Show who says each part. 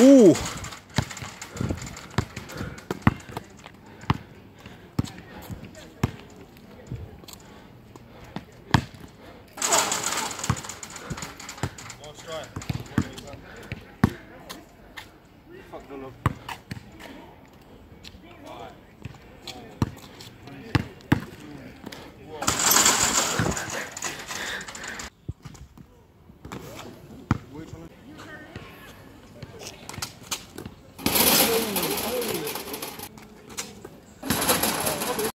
Speaker 1: Ooh.
Speaker 2: Fuck the love.